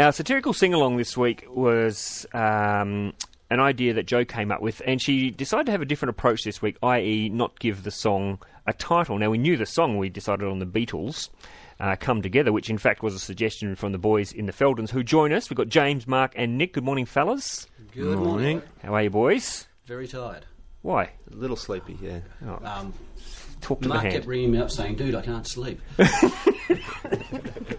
Our satirical sing along this week was um, an idea that Joe came up with, and she decided to have a different approach this week, i.e., not give the song a title. Now, we knew the song, we decided on the Beatles. Uh, come together, which in fact was a suggestion from the boys in the Feldons who join us. We've got James, Mark, and Nick. Good morning, fellas. Good morning. How are you, boys? Very tired. Why? A little sleepy, yeah. Um, Talk to Mark the kept hand. ringing me up saying, "Dude, I can't sleep.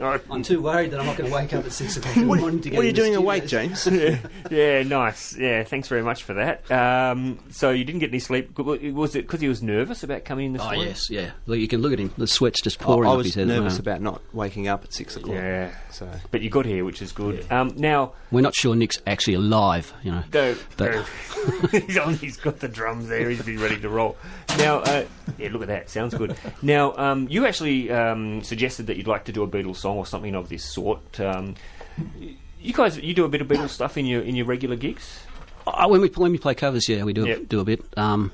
I'm too worried that I'm not going to wake up at six o'clock in the morning to get What are you in the doing studio." awake, James? yeah, yeah, nice. Yeah, thanks very much for that. Um, so you didn't get any sleep. Was it because he was nervous about coming in this Oh morning? yes, yeah. Look, you can look at him. The sweat's just I, pouring I off was his head. nervous about not waking up at six o'clock. Yeah. So But you got here, which is good. Um, now, We're not sure Nick's actually alive. You know. no, But- no. he's on. He's got the drums there. He's been ready to roll. Now, uh, yeah, look at that. Sounds good. Now, um, you actually um, suggested that you'd like to do a Beatles song or something of this sort. Um, you guys, you do a bit of Beatles stuff in your in your regular gigs. Oh, when we when we play covers, yeah, we do Yep. do a bit. Um,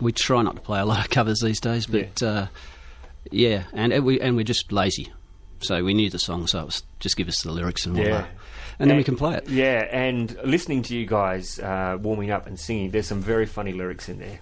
we try not to play a lot of covers these days, but yeah, uh, yeah and and we and we're just lazy. So we knew the song, so it was just give us the lyrics and all Yeah. that, and then we can play it. Yeah, and listening to you guys uh, warming up and singing, there's some very funny lyrics in there.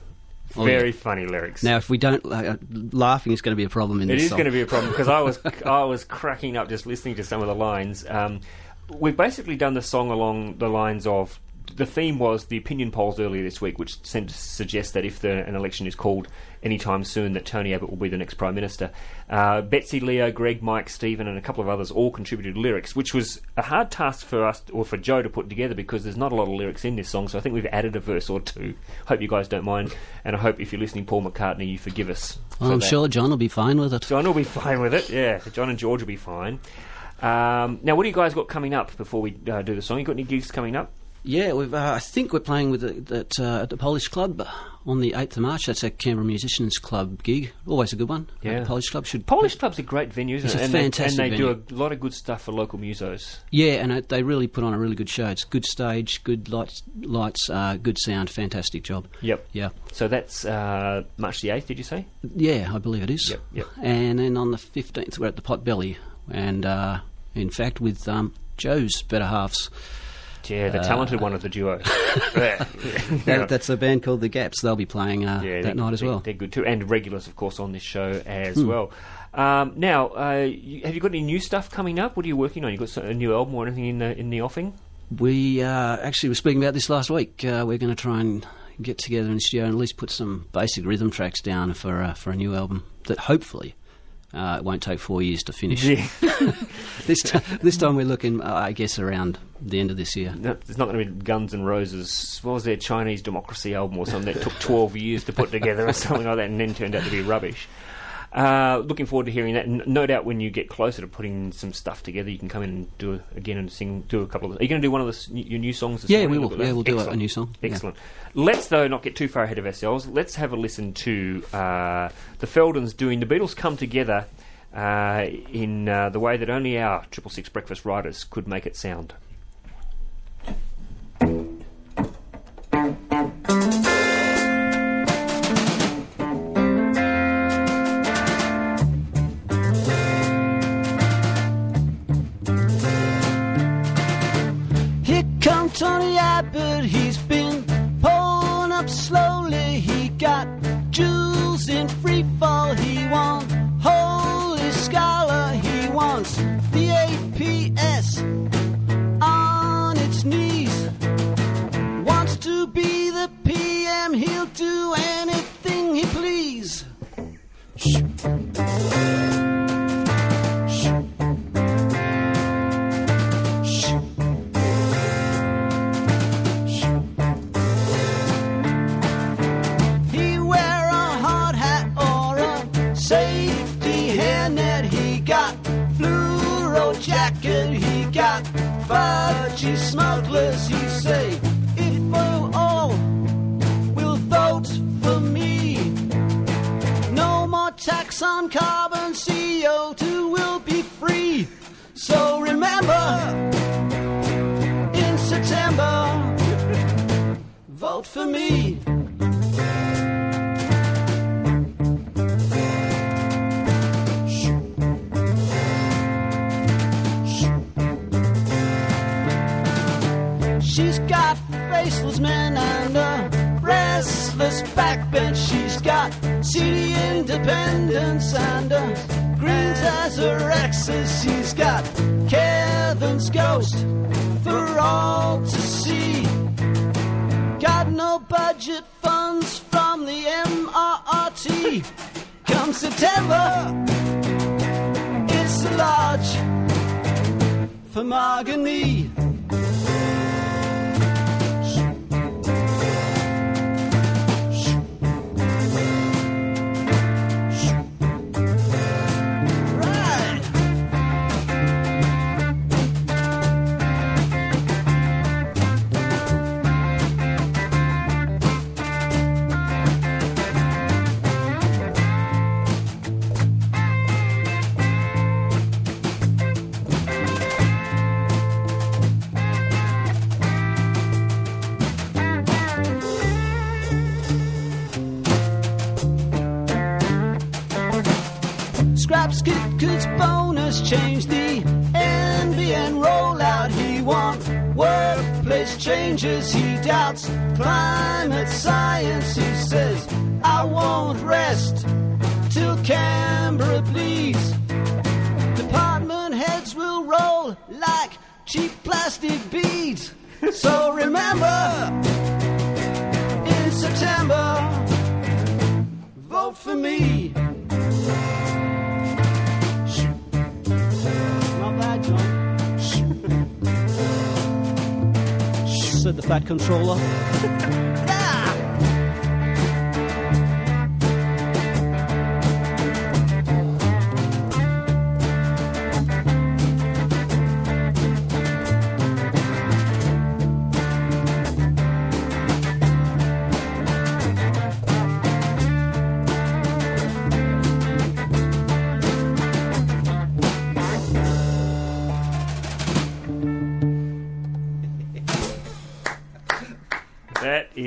Very yeah. funny lyrics. Now, if we don't, uh, laughing is going to be a problem in It this is song. going to be a problem because I was I was cracking up just listening to some of the lines. Um, we've basically done the song along the lines of the theme was the opinion polls earlier this week, which seemed to suggest that if the, an election is called anytime soon, that Tony Abbott will be the next prime minister. Uh, Betsy, Leo, Greg, Mike, Stephen, and a couple of others all contributed lyrics, which was a hard task for us or for Joe to put together because there's not a lot of lyrics in this song. So I think we've added a verse or two. Hope you guys don't mind, and I hope if you're listening, Paul McCartney, you forgive us. Well, I'm that. sure John will be fine with it. John will be fine with it. Yeah, John and George will be fine. Um, now, what do you guys got coming up before we uh, do the song? You got any gigs coming up? Yeah, we've, uh, I think we're playing with the, that uh, at the Polish Club on the 8th of March. That's a Canberra Musicians Club gig. Always a good one. Yeah. the Polish Club should Polish Club's a great venue, isn't It's it? a and fantastic they, and they do a lot of good stuff for local musos. Yeah, and it, they really put on a really good show. It's good stage, good lights, lights, uh, good sound, fantastic job. Yep. Yeah, So that's uh, March the 8th, did you say? yeah, I believe it is. Yep, yep. And then on the 15th, we're at the Pot Belly, and uh, in fact, with um, Joe's better halves. Yeah, the Uh, talented one of the duo. That, that's a band called The Gaps. They'll be playing uh, Yeah, that night as well. They're good too, and regulars, of course, on this show as Hmm. well. Um, now, uh, you, have you got any new stuff coming up? What are you working on? You got a new album or anything in the in the offing? We uh, actually were speaking about this last week. Uh, we're going to try and get together in the studio and at least put some basic rhythm tracks down for uh, for a new album that hopefully uh, it won't take four years to finish. this ti this time we're looking, uh, I guess, around the end of this year. No, it's not going to be Guns and Roses. What was their Chinese Democracy album or something that took 12 years to put together or something like that and then turned out to be rubbish? Uh, looking forward to hearing that. N- no doubt when you get closer to putting some stuff together, you can come in and do it again and sing, do a couple of. Are you going to do one of the, your new songs? This Yeah, we will. That. Yeah, we'll do a- a Excellent. new song. Yeah. Excellent. Let's though not get too far ahead of ourselves. Let's have a listen to uh, the Feldons doing the Beatles come together uh, in uh, the way that only our Triple Six Breakfast writers could make it sound. Safety hairnet. He got fluoro jacket. He got budgie smugglers. He say, if you all will vote for me, no more tax on carbon. CO2 will be free. So remember, in September, vote for me. Faceless man and a restless backbench. She's got city independence and a greens as her exes. She's got Kevin's ghost for all to see. Got no budget funds from the MRRT. Come September, it's a lodge for Margony. Coot's bonus change the NBN rollout. He wants workplace changes. He doubts climate science. He says, I won't rest till Canberra bleeds. Department heads will roll like cheap plastic beads. So remember, in September, vote for me. Said the fat controller.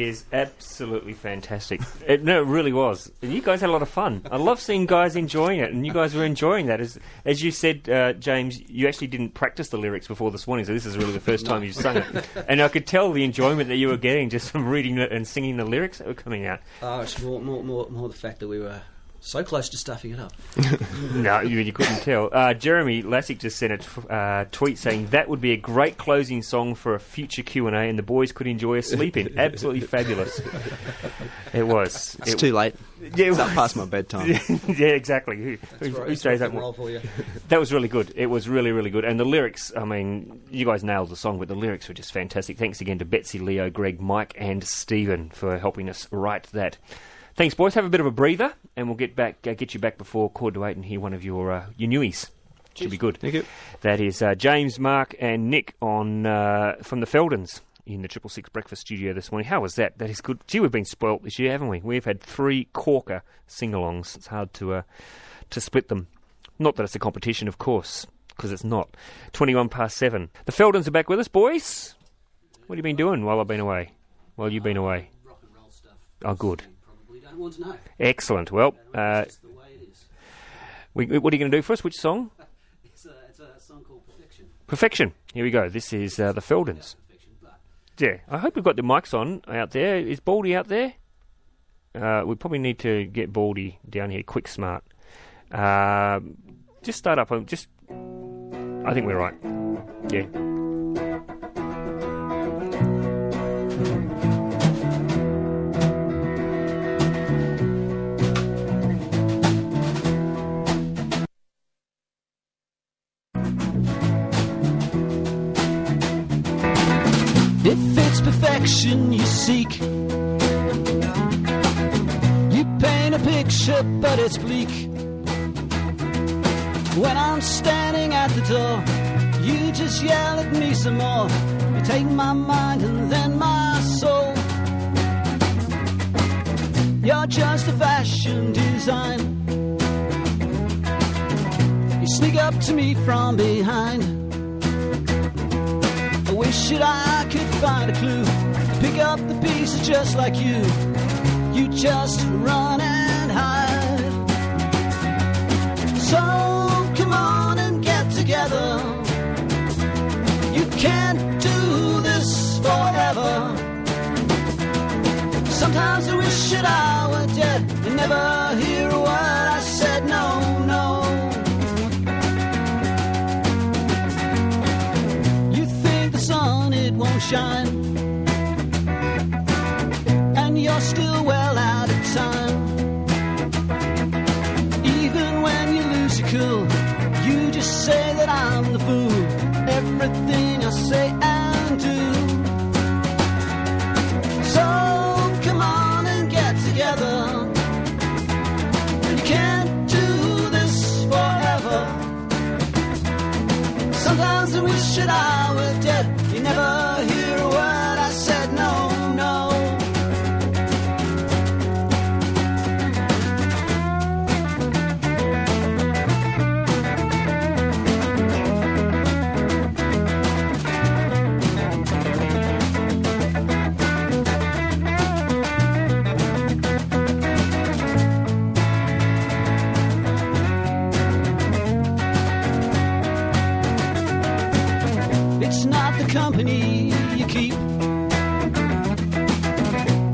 is absolutely fantastic. It, no, it really was. And you guys had a lot of fun. I love seeing guys enjoying it, and you guys were enjoying that. As, as you said, uh, James, you actually didn't practice the lyrics before this morning, so this is really the first time you've sung it. And I could tell the enjoyment that you were getting just from reading it and singing the lyrics that were coming out. Oh, it's more, more, more, more the fact that we were so close to stuffing it up. No, you, you couldn't tell. Uh, Jeremy Lassick just sent a t- uh, tweet saying that would be a great closing song for a future Q and A, and the boys could enjoy a sleep in. Absolutely fabulous. It was. It's It- too late. Yeah, It's up past my bedtime. yeah, exactly. Who, who, who stays up? roll for you. That was really good. It was really, really good. And the lyrics, I mean, you guys nailed the song, but the lyrics were just fantastic. Thanks again to Betsy, Leo, Greg, Mike, and Stephen for helping us write that. Thanks, boys. Have a bit of a breather, and we'll get back, uh, get you back before quarter to eight and hear one of your uh, your newies. Should be good. Thank you. That is uh, James, Mark, and Nick on uh, from the Feldons in the Triple Six Breakfast Studio this morning. How was that? That is good. Gee, we've been spoilt this year, haven't we? We've had three corker sing-alongs. It's hard to uh, to split them. Not that it's a competition, of course, because it's not. Twenty-one past seven. The Feldons are back with us, boys. What have you been doing while I've been away? While you've been away? Rock and roll stuff. Oh, good. You probably don't want to know. Excellent. Well, uh, That's the way it is. we, what are you going to do for us? Which song? It's a, it's a song called Perfection. Perfection. Here we go. This is uh, the Feldons. Yeah, I hope we've got the mics on out there. Is Baldy out there? Uh, we probably need to get Baldy down here quick, smart. Um just start up. um, Just, I think we're right. Yeah. Perfection you seek, you paint a picture, but it's bleak. When I'm standing at the door, you just yell at me some more. You take my mind and then my soul. You're just a fashion design. You sneak up to me from behind wish that I could find a clue. Pick up the pieces just like you. You just run and hide. So come on and get together. You can't do this forever. Sometimes I wish that I were dead and never hear a it and you're still well out of time. Even when you lose your cool, you just say that I'm the fool. Everything I say and do. So come on and get together. You can't do this forever. Sometimes I wish that I It's not the company you keep.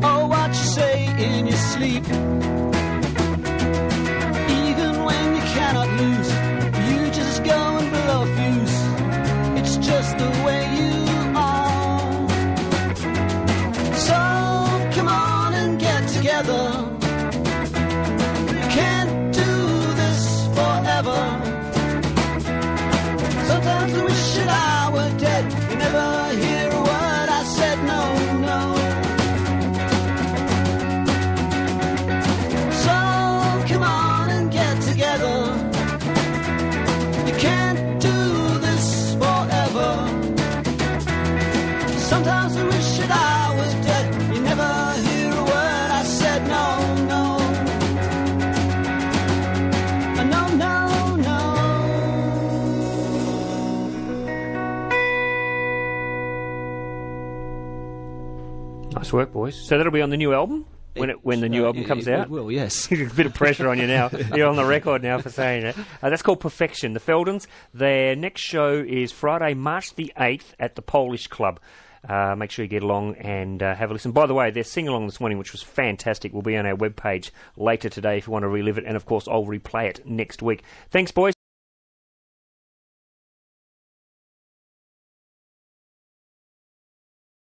Or what you say in your sleep. Even when you cannot lose, you just go and blow a fuse. It's just the way you are. So come on and get together. Sometimes I wish that I was dead. You never hear a word I said. No, no. No, no, no. Nice work, boys. So that'll be on the new album when it, when the new Uh, album comes it out. will, yes. a bit of pressure on you now. You're on the record now for saying it. Uh, that's called Perfection. The Feldons. Their next show is Friday, March the 8th at the Polish Club. Uh, make sure you get along and uh, have a listen. By the way, their sing along this morning, which was fantastic, will be on our webpage later today if you want to relive it. And of course, I'll replay it next week. Thanks, boys.